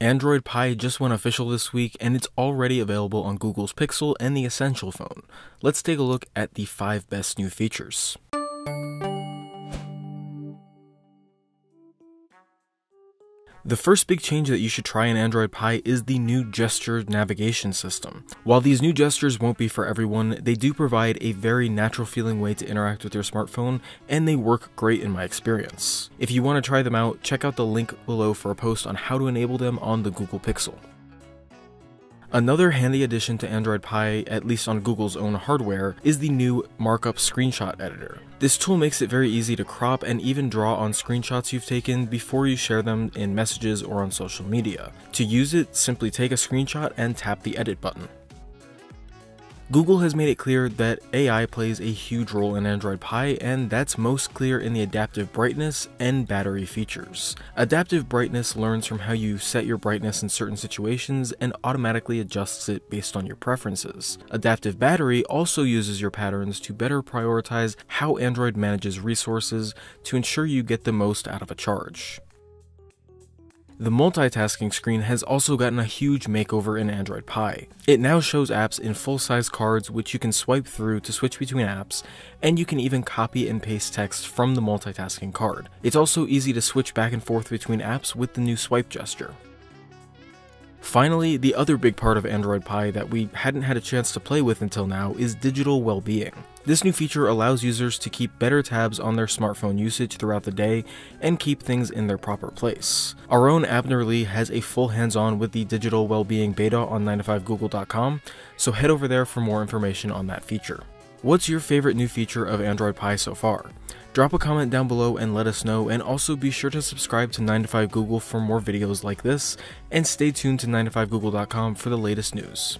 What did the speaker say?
Android Pie just went official this week and it's already available on Google's Pixel and the Essential phone. Let's take a look at the 5 best new features. The first big change that you should try in Android Pie is the new gesture navigation system. While these new gestures won't be for everyone, they do provide a very natural feeling way to interact with your smartphone, and they work great in my experience. If you want to try them out, check out the link below for a post on how to enable them on the Google Pixel. Another handy addition to Android Pie, at least on Google's own hardware, is the new Markup Screenshot Editor. This tool makes it very easy to crop and even draw on screenshots you've taken before you share them in messages or on social media. To use it, simply take a screenshot and tap the edit button. Google has made it clear that AI plays a huge role in Android Pie, and that's most clear in the adaptive brightness and battery features. Adaptive brightness learns from how you set your brightness in certain situations and automatically adjusts it based on your preferences. Adaptive battery also uses your patterns to better prioritize how Android manages resources to ensure you get the most out of a charge. The multitasking screen has also gotten a huge makeover in Android Pie. It now shows apps in full-size cards which you can swipe through to switch between apps, and you can even copy and paste text from the multitasking card. It's also easy to switch back and forth between apps with the new swipe gesture. Finally, the other big part of Android Pie that we hadn't had a chance to play with until now is digital well-being. This new feature allows users to keep better tabs on their smartphone usage throughout the day and keep things in their proper place. Our own Abner Li has a full hands-on with the digital well-being beta on 9to5google.com, so head over there for more information on that feature. What's your favorite new feature of Android Pie so far? Drop a comment down below and let us know, and also be sure to subscribe to 9to5Google for more videos like this, and stay tuned to 9to5google.com for the latest news.